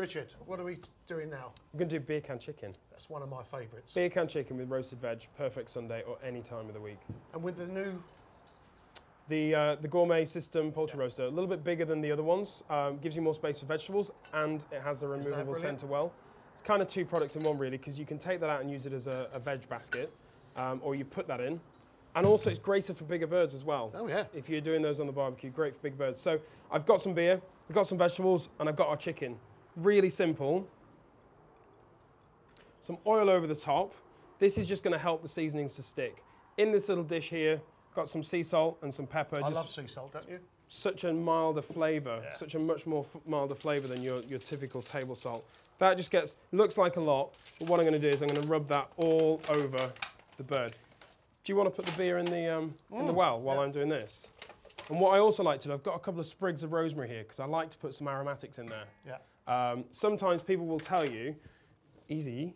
Richard, what are we doing now? I'm going to do beer can chicken. That's one of my favourites. Beer can chicken with roasted veg, perfect Sunday or any time of the week. And with the new, The, uh, the gourmet system poultry roaster, a little bit bigger than the other ones, um, gives you more space for vegetables, and it has a removable centre well. It's kind of two products in one really, because you can take that out and use it as a, a veg basket, um, or you put that in. And also it's greater for bigger birds as well. oh yeah, If you're doing those on the barbecue, great for big birds. So I've got some beer, I've got some vegetables, and I've got our chicken. Really simple. Some oil over the top. This is just going to help the seasonings to stick. In this little dish here, got some sea salt and some pepper. I just love sea salt, don't you? such a milder flavour, Yeah. such a much more f- milder flavour than your, your typical table salt. That just gets, looks like a lot, but what I'm going to do is I'm going to rub that all over the bird. Do you want to put the beer in the, um, in the well while yeah. I'm doing this? And what I also like to do, I've got a couple of sprigs of rosemary here because I like to put some aromatics in there. Yeah. Um, sometimes people will tell you, easy,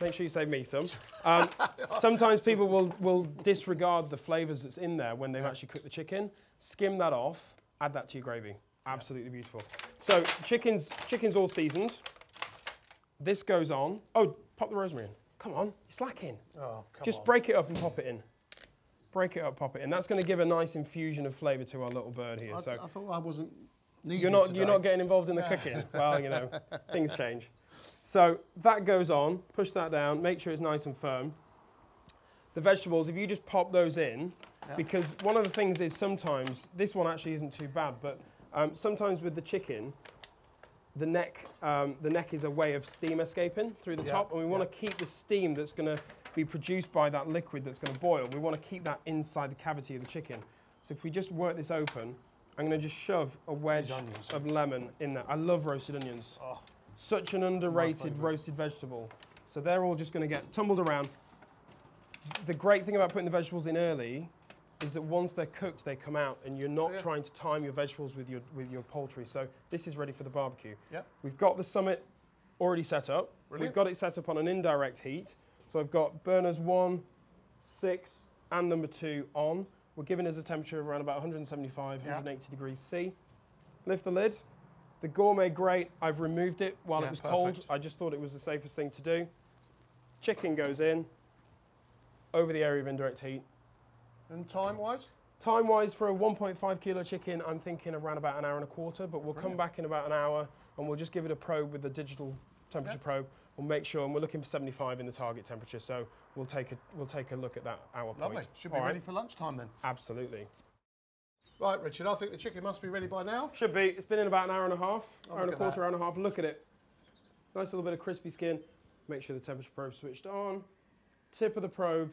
make sure you save me some. Um, sometimes people will, will disregard the flavours that's in there when they've Yeah. actually cooked the chicken. Skim that off, add that to your gravy. Absolutely beautiful. So chicken's, chicken's all seasoned. This goes on. Oh, pop the rosemary in. Come on, you're slacking. Oh, come Just on. break it up and pop it in. Break it up, pop it in. That's going to give a nice infusion of flavour to our little bird here. I, so I thought I wasn't you're not today. you're not getting involved in the cooking. Well, you know, things change. So that goes on. Push that down. Make sure it's nice and firm. The vegetables, if you just pop those in, Yeah. because one of the things is sometimes this one actually isn't too bad, but um, sometimes with the chicken, the neck um, the neck is a way of steam escaping through the Yeah, top, and we want yeah. to keep the steam that's going to be produced by that liquid that's going to boil. We want to keep that inside the cavity of the chicken. So if we just work this open, I'm going to just shove a wedge onions. of lemon in there. I love roasted onions. Oh, Such an underrated roasted vegetable. So they're all just going to get tumbled around. The great thing about putting the vegetables in early is that once they're cooked, they come out, and you're not oh, Yeah. trying to time your vegetables with your with your poultry. So this is ready for the barbecue. Yep. We've got the summit already set up. Brilliant. We've got it set up on an indirect heat. So I've got burners one, six, and number two on. We're giving us a temperature of around about 175, Yeah. 180 degrees C. Lift the lid. The gourmet grate, I've removed it while Yeah, it was cold. I just thought it was the safest thing to do. Chicken goes in over the area of indirect heat. and time-wise? Time wise, for a 1.5 kilo chicken, I'm thinking around about an hour and a quarter, but we'll come back in about an hour and we'll just give it a probe with the digital temperature Yeah. probe. We'll make sure, and we're looking for 75 in the target temperature, so we'll take a, we'll take a look at that hour Lovely. point. Should be All right? ready for lunchtime then. Absolutely. Right, Richard, I think the chicken must be ready by now. Should be. It's been in about an hour and a half, Oh, hour and a quarter, that. hour and a half. Look at it. Nice little bit of crispy skin. Make sure the temperature probe switched on. Tip of the probe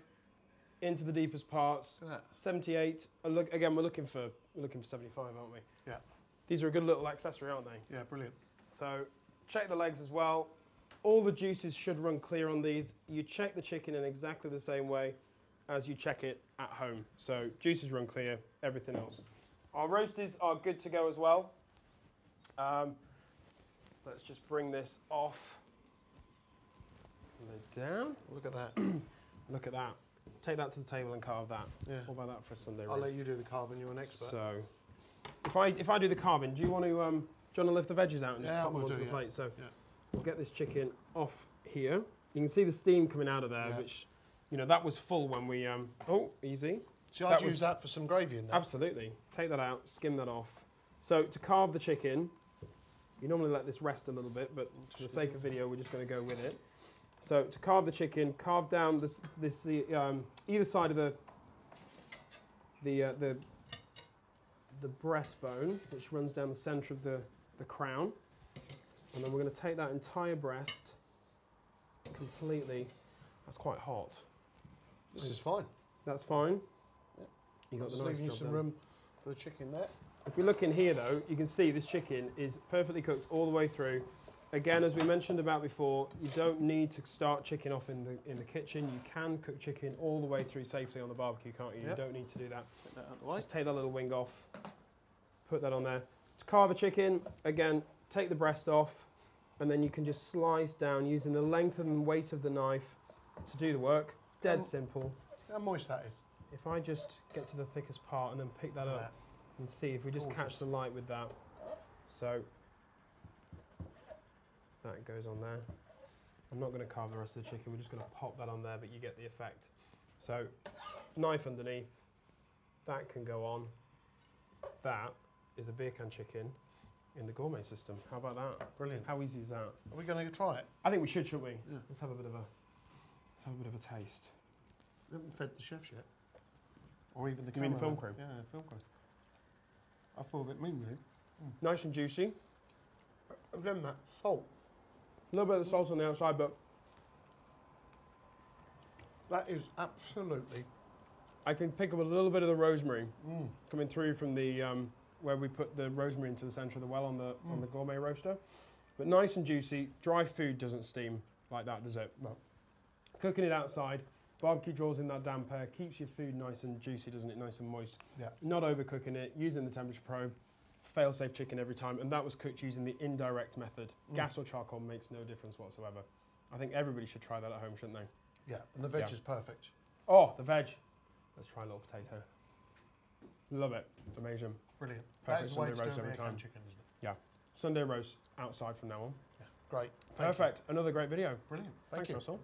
into the deepest parts. Look at 78. Uh, look again. We're looking for we're looking for 75, aren't we? Yeah. These are a good little accessory, aren't they? Yeah, brilliant. So check the legs as well. All the juices should run clear on these. You check the chicken in exactly the same way as you check it at home. So juices run clear, everything else. Our roasties are good to go as well. Um, let's just bring this off. Lid down. Look at that. Look at that. Take that to the table and carve that. Yeah. What about that for a Sunday I'll roast? let you do the carving. You're an expert. So, if I if I do the carving, do you want to um, do you want to lift the veggies out and just Yeah, pop them we'll onto do, the yeah. plate? So, Yeah. we'll get this chicken off here. You can see the steam coming out of there, which you know that was full when we um. Oh, easy. See, I'd use was- that for some gravy in there. Absolutely. Take that out, skim that off. So to carve the chicken, you normally let this rest a little bit, but for the sake of video, we're just going to go with it. So to carve the chicken, carve down this, this the, um, either side of the the uh, the the breastbone, which runs down the centre of the, the crown, and then we're going to take that entire breast completely. That's quite hot. This is fine. That's fine. Yeah. You I'm got just nice leaving you some done. room for the chicken there. If we look in here though, you can see this chicken is perfectly cooked all the way through. Again, as we mentioned about before, you don't need to start chicken off in the in the kitchen. You can cook chicken all the way through safely on the barbecue, can't you? Yep. You don't need to do that. Take that out the way. Just take that little wing off, put that on there. To carve a chicken, again, take the breast off, and then you can just slice down using the length and weight of the knife to do the work. Dead simple. How moist that is. If I just get to the thickest part and then pick that at up and see if we just catch the light with that. So That goes on there. I'm not going to carve the rest of the chicken. We're just going to pop that on there, but you get the effect. So, knife underneath. That can go on. That is a beer can chicken in the gourmet system. How about that? Brilliant. How easy is that? Are we going to try it? I think we should, shouldn't we? Yeah. Let's have a bit of a let's have a bit of a taste. We haven't fed the chefs yet. Or even the You mean the film crew? Yeah, the film crew. I feel a bit mean with him. Nice and juicy. Again, that salt. A little bit of salt on the outside, but That is absolutely. I can pick up a little bit of the rosemary Mm. coming through from the um, where we put the rosemary into the centre of the well on the on Mm. the gourmet roaster. But nice and juicy. Dry food doesn't steam like that, does it? No. Cooking it outside, barbecue draws in that damp air, keeps your food nice and juicy, doesn't it? Nice and moist. Yeah. Not overcooking it, using the temperature probe. Fail safe chicken every time, and that was cooked using the indirect method. Mm. Gas or charcoal makes no difference whatsoever. I think everybody should try that at home, shouldn't they? Yeah, and the veg Yeah. is perfect. Oh, the veg. Let's try a little potato. Love it. Amazing. Brilliant. Perfect that is the way Sunday roast every time. chicken, isn't it? Sunday roast outside from now on. Yeah, great. Thank you. Perfect. Another great video. Brilliant. Thank Thanks, you. Russell.